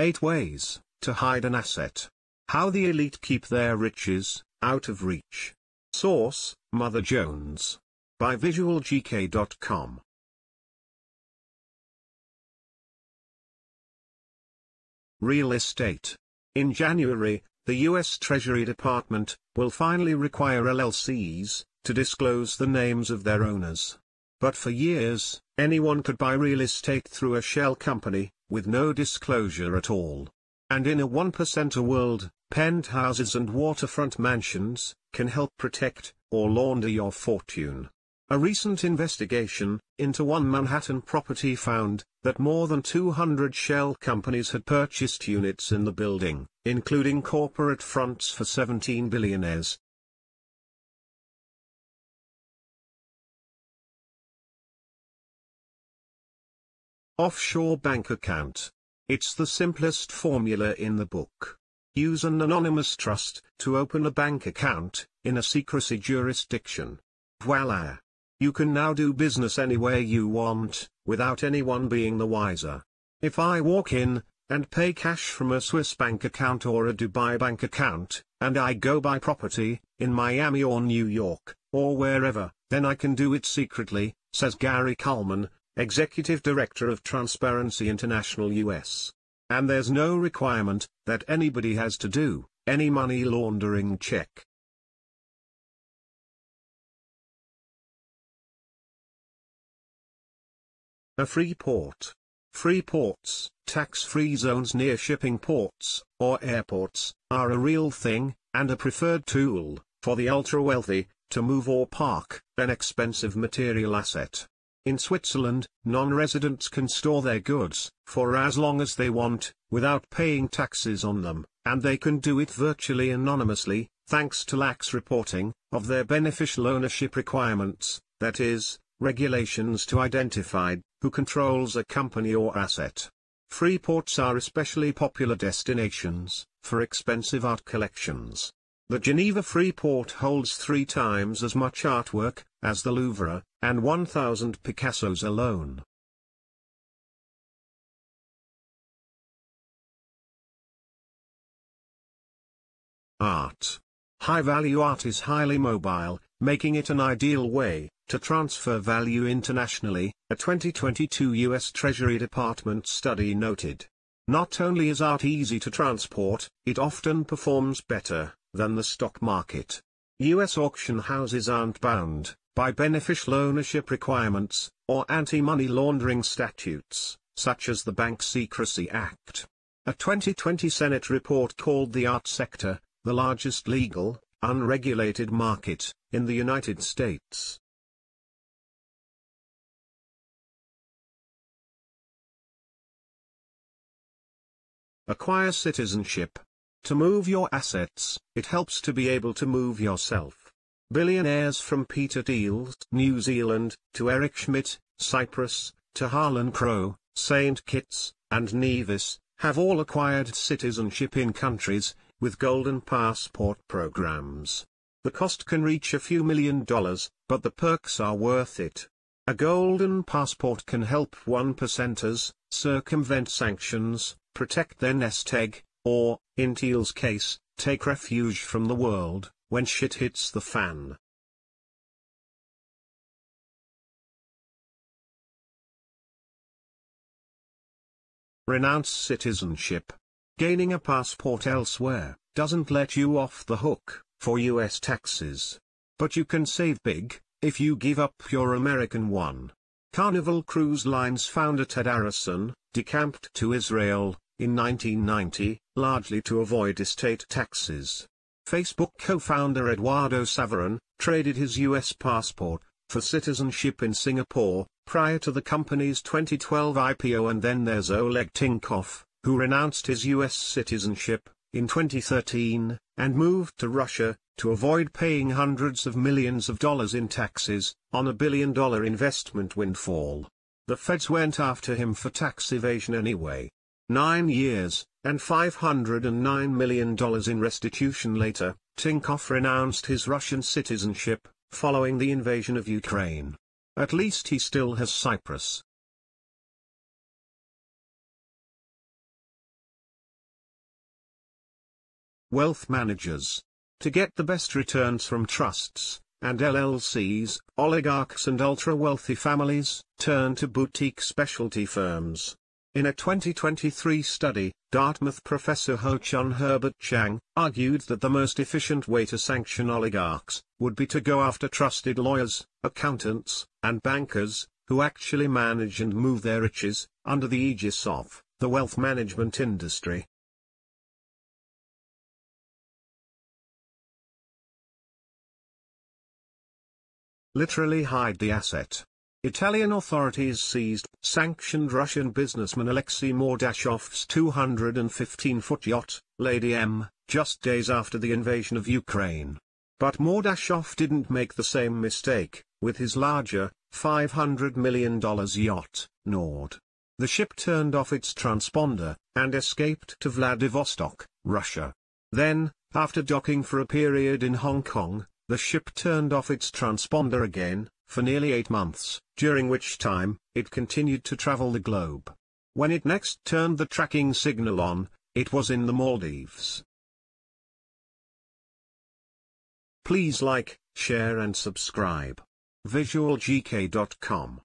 8 Ways to Hide an Asset. How the Elite Keep Their Riches Out of Reach. Source, Mother Jones. By VisualGK.com. Real Estate. In January, the U.S. Treasury Department will finally require LLCs to disclose the names of their owners. But for years, anyone could buy real estate through a shell company, with no disclosure at all. And in a 1%er world, penthouses and waterfront mansions can help protect or launder your fortune. A recent investigation into one Manhattan property found that more than 200 shell companies had purchased units in the building, including corporate fronts for 17 billionaires. Offshore bank account. It's the simplest formula in the book. Use an anonymous trust to open a bank account in a secrecy jurisdiction. Voila! You can now do business anywhere you want, without anyone being the wiser. If I walk in, and pay cash from a Swiss bank account or a Dubai bank account, and I go buy property, in Miami or New York, or wherever, then I can do it secretly, says Gary Kalman, Executive Director of Transparency International US. And there's no requirement that anybody has to do any money laundering check. A free port. Free ports, tax-free zones near shipping ports, or airports, are a real thing, and a preferred tool, for the ultra-wealthy, to move or park, an expensive material asset. In Switzerland, non-residents can store their goods, for as long as they want, without paying taxes on them, and they can do it virtually anonymously, thanks to lax reporting, of their beneficial ownership requirements, that is, regulations to identify who controls a company or asset. Free ports are especially popular destinations for expensive art collections. The Geneva Free Port holds three times as much artwork as the Louvre, and 1,000 Picassos alone. Art. High-value art is highly mobile, making it an ideal way to transfer value internationally, a 2022 U.S. Treasury Department study noted. Not only is art easy to transport, it often performs better than the stock market. U.S. auction houses aren't bound by beneficial ownership requirements or anti-money laundering statutes, such as the Bank Secrecy Act. A 2020 Senate report called the art sector the largest legal, unregulated market in the United States. Acquire citizenship. To move your assets, it helps to be able to move yourself. Billionaires from Peter Thiel, New Zealand, to Eric Schmidt, Cyprus, to Harlan Crow, St. Kitts, and Nevis, have all acquired citizenship in countries, with golden passport programs. The cost can reach a few million dollars, but the perks are worth it. A golden passport can help one percenters circumvent sanctions, protect their nest egg, or, in Thiel's case, take refuge from the world, when shit hits the fan. Renounce citizenship. Gaining a passport elsewhere, doesn't let you off the hook, for US taxes. But you can save big, if you give up your American one. Carnival Cruise Lines founder Ted Arison, decamped to Israel, in 1990, largely to avoid estate taxes. Facebook co-founder Eduardo Saverin, traded his U.S. passport, for citizenship in Singapore, prior to the company's 2012 IPO and then there's Oleg Tinkoff, who renounced his U.S. citizenship, in 2013, and moved to Russia, to avoid paying hundreds of millions of dollars in taxes, on a billion-dollar investment windfall. The feds went after him for tax evasion anyway. Nine years, and $509 million in restitution later, Tinkoff renounced his Russian citizenship, following the invasion of Ukraine. At least he still has Cyprus. wealth managers. To get the best returns from trusts, and LLCs, oligarchs and ultra-wealthy families, turn to boutique specialty firms. In a 2023 study, Dartmouth professor Ho-Chun Herbert Chang argued that the most efficient way to sanction oligarchs would be to go after trusted lawyers, accountants, and bankers, who actually manage and move their riches, under the aegis of the wealth management industry. Literally hide the asset. Italian authorities seized, sanctioned Russian businessman Alexei Mordashov's 215-foot yacht, Lady M, just days after the invasion of Ukraine. But Mordashov didn't make the same mistake, with his larger, $500 million yacht, Nord. The ship turned off its transponder, and escaped to Vladivostok, Russia. Then, after docking for a period in Hong Kong, the ship turned off its transponder again, for nearly eight months, during which time, it continued to travel the globe. When it next turned the tracking signal on, it was in the Maldives. Please like, share and subscribe. VisualGK.com